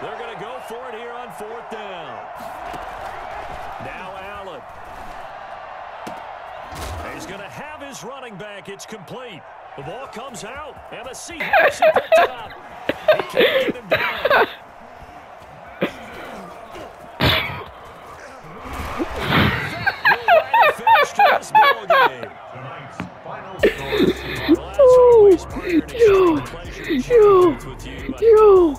They're going to go for it here on fourth down. Now Allen. He's going to have his running back. It's complete. The ball comes out, and the Seahawks have picked it up. He can't get him down. Yo, yo, ball Yo.